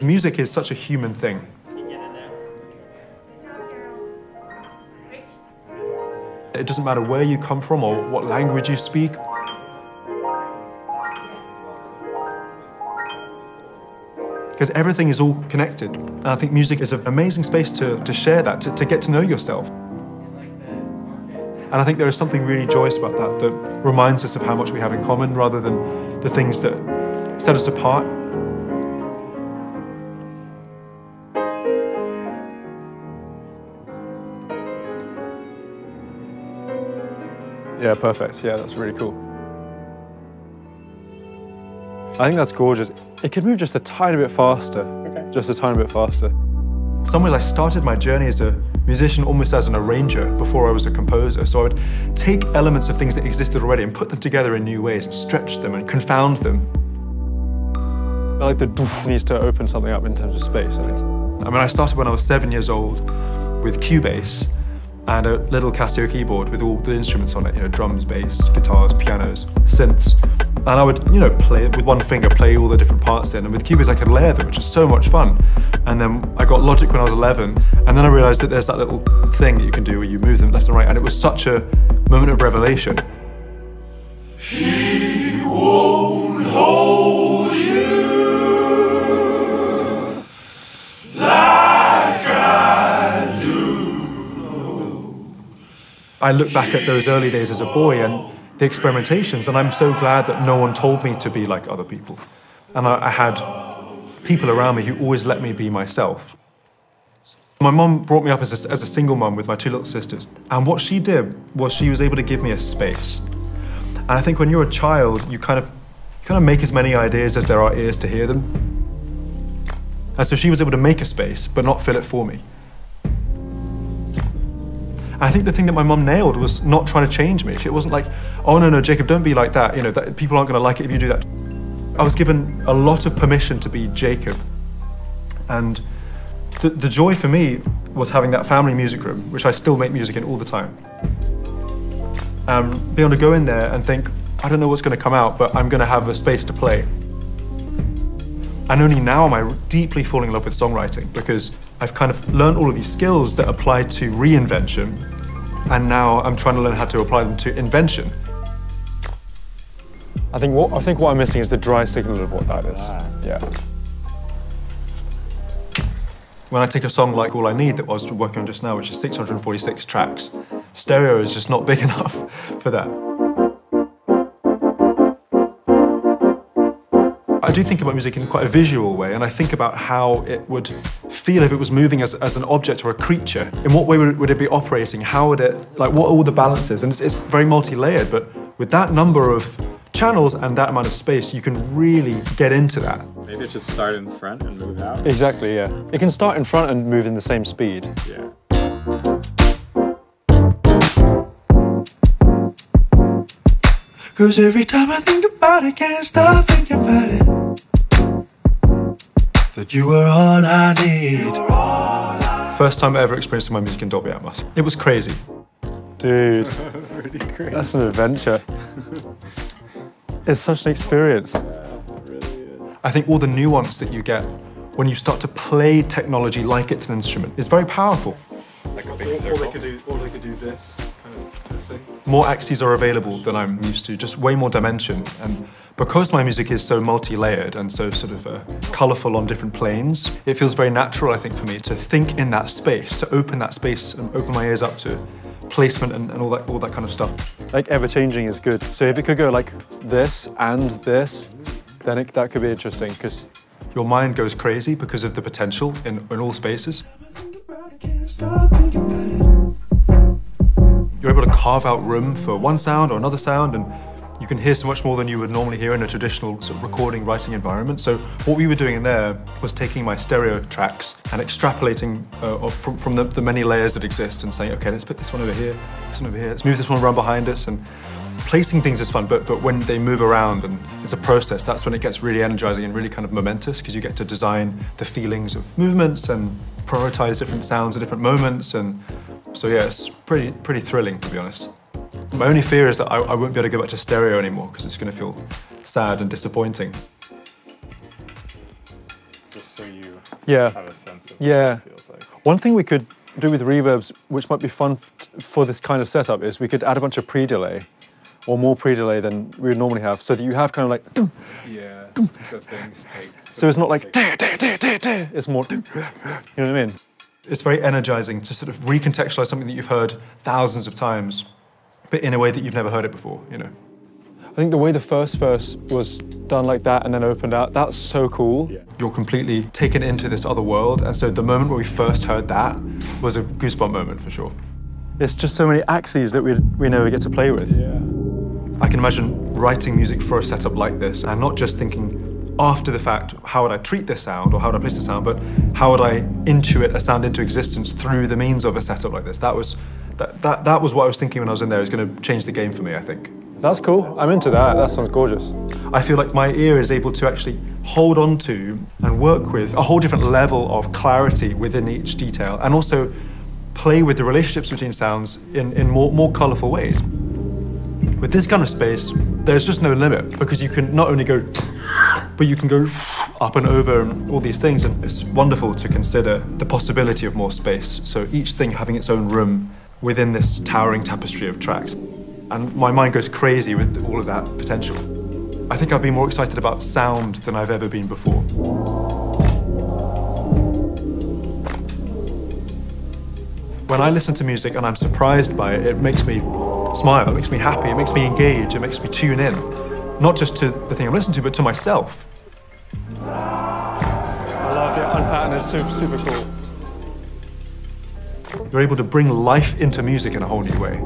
Music is such a human thing. It doesn't matter where you come from or what language you speak. Because everything is all connected. And I think music is an amazing space to, to share that, to, to get to know yourself. And I think there is something really joyous about that that reminds us of how much we have in common rather than the things that set us apart. Yeah, perfect. Yeah, that's really cool. I think that's gorgeous. It could move just a tiny bit faster. Okay. Just a tiny bit faster. In some ways, I started my journey as a musician almost as an arranger before I was a composer. So I would take elements of things that existed already and put them together in new ways and stretch them and confound them. I like the doof needs to open something up in terms of space. I, I mean, I started when I was seven years old with Cubase and a little Casio keyboard with all the instruments on it, you know, drums, bass, guitars, pianos, synths. And I would, you know, play with one finger, play all the different parts in. And with Cubase, I could layer them, which is so much fun. And then I got Logic when I was 11. And then I realized that there's that little thing that you can do where you move them left and right. And it was such a moment of revelation. He won't hold you like I do. I look back at those early days as a boy and the experimentations, and I'm so glad that no one told me to be like other people. And I, I had people around me who always let me be myself. My mom brought me up as a, as a single mom with my two little sisters. And what she did was she was able to give me a space. And I think when you're a child, you kind of, you kind of make as many ideas as there are ears to hear them. And so she was able to make a space, but not fill it for me. I think the thing that my mum nailed was not trying to change me. It wasn't like, oh no, no, Jacob, don't be like that. You know, that, people aren't going to like it if you do that. I was given a lot of permission to be Jacob. And the, the joy for me was having that family music room, which I still make music in all the time. Um, be able to go in there and think, I don't know what's going to come out, but I'm going to have a space to play. And only now am I deeply falling in love with songwriting because I've kind of learned all of these skills that apply to reinvention, and now I'm trying to learn how to apply them to invention. I think what I think what I'm missing is the dry signal of what that is. Ah. Yeah. When I take a song like All I Need that I was working on just now, which is 646 tracks, stereo is just not big enough for that. I do think about music in quite a visual way, and I think about how it would feel if it was moving as, as an object or a creature. In what way would it, would it be operating? How would it, like, what are all the balances? And it's, it's very multi-layered, but with that number of channels and that amount of space, you can really get into that. Maybe it should start in front and move out. Exactly, yeah. It can start in front and move in the same speed. Yeah. Cause every time I think about it, can't stop thinking about it. That you were all I need. First time ever experiencing my music in Dolby Atmos. It was crazy. Dude, really crazy. that's an adventure. it's such an experience. I think all the nuance that you get when you start to play technology like it's an instrument is very powerful. Like a big circle. Or they could do, or they could do this more axes are available than I'm used to, just way more dimension. And because my music is so multi-layered and so sort of uh, colourful on different planes, it feels very natural, I think, for me to think in that space, to open that space and open my ears up to placement and, and all that all that kind of stuff. Like ever-changing is good. So if it could go like this and this, then it, that could be interesting because your mind goes crazy because of the potential in, in all spaces you're able to carve out room for one sound or another sound, and you can hear so much more than you would normally hear in a traditional sort of recording, writing environment. So what we were doing in there was taking my stereo tracks and extrapolating uh, from, from the, the, many layers that exist and saying, okay, let's put this one over here, this one over here, let's move this one around behind us. and Placing things is fun, but, but when they move around and it's a process, that's when it gets really energizing and really kind of momentous because you get to design the feelings of movements and prioritize different sounds at different moments and so yeah, it's pretty, pretty thrilling, to be honest. My only fear is that I, I won't be able to go back to stereo anymore because it's going to feel sad and disappointing. Just so you Yeah. have a sense of Yeah. what it feels like. One thing we could do with reverbs, which might be fun f- for this kind of setup, is we could add a bunch of pre-delay, or more pre-delay than we would normally have, so that you have kind of like. Yeah. So things take. So it's not like. things It's more. You know what I mean? It's very energizing to sort of recontextualize something that you've heard thousands of times, but in a way that you've never heard it before, you know. I think the way the first verse was done like that and then opened out, that's so cool. Yeah. You're completely taken into this other world, and so the moment where we first heard that was a goosebump moment for sure. There's just so many axes that we we never get to play with. Yeah. I can imagine writing music for a setup like this and not just thinking after the fact, how would I treat this sound or how would I place the sound, but how would I intuit a sound into existence through the means of a setup like this. That was that, that, that was what I was thinking when I was in there. It's going to change the game for me, I think. That's cool. I'm into that. That sounds gorgeous. I feel like my ear is able to actually hold on to and work with a whole different level of clarity within each detail and also play with the relationships between sounds in, in more, more colourful ways. With this kind of space, there's just no limit because you can not only go, but you can go up and over and all these things. And it's wonderful to consider the possibility of more space. So each thing having its own room within this towering tapestry of tracks. And my mind goes crazy with all of that potential. I think I've been more excited about sound than I've ever been before. When I listen to music and I'm surprised by it, it makes me smile, it makes me happy, it makes me engage, it makes me tune in. Not just to the thing I'm listening to, but to myself. I love it. Unpattern is super, super cool. You're able to bring life into music in a whole new way.